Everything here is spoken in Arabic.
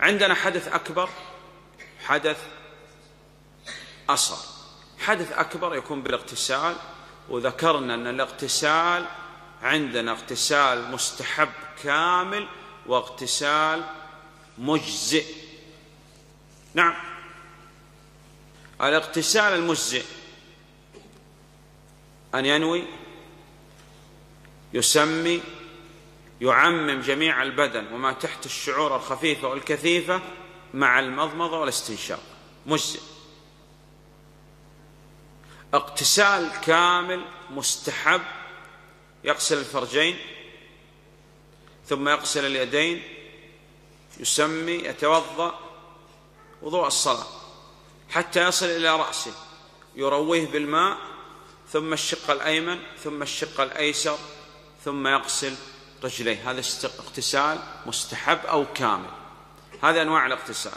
عندنا حدث أكبر حدث أصغر. حدث أكبر يكون بالاغتسال وذكرنا أن الاغتسال عندنا اغتسال مستحب كامل واغتسال مجزئ. نعم. الاغتسال المجزئ أن ينوي يسمي يعمم جميع البدن وما تحت الشعور الخفيفة والكثيفة مع المضمضة والاستنشاق. مجزئ. اغتسال كامل مستحب. يغسل الفرجين ثم يغسل اليدين يسمي يتوضأ وضوء الصلاة. حتى يصل إلى رأسه. يرويه بالماء ثم الشق الأيمن ثم الشق الأيسر ثم يغسل رجليه هذا اغتسال مستحب أو كامل. هذه أنواع الاغتسال